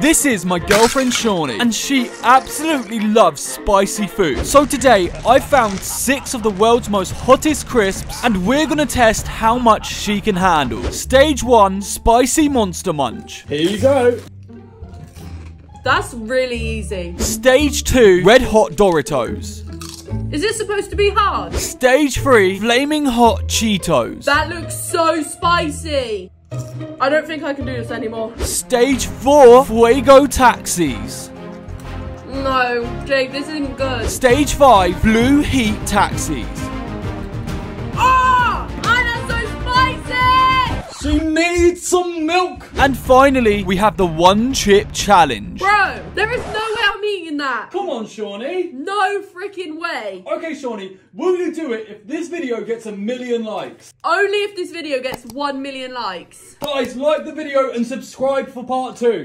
This is my girlfriend Shawnee, and she absolutely loves spicy food. So today, I found six of the world's most hottest crisps, and we're gonna test how much she can handle. Stage one, spicy monster munch. Here you go. That's really easy. Stage two, red hot Doritos. Is this supposed to be hard? Stage three, flaming hot Cheetos. That looks so spicy. I don't think I can do this anymore. Stage four, Fuego Takis. No, Jake, this isn't good. Stage five, Blue Heat Takis. Spicy! She needs some milk. And finally, we have the one chip challenge. Bro, there is no way I'm eating that. Come on, Shawnee. No freaking way. Okay, Shawnee, will you do it if this video gets a million likes? Only if this video gets 1 million likes. Guys, like the video and subscribe for part two.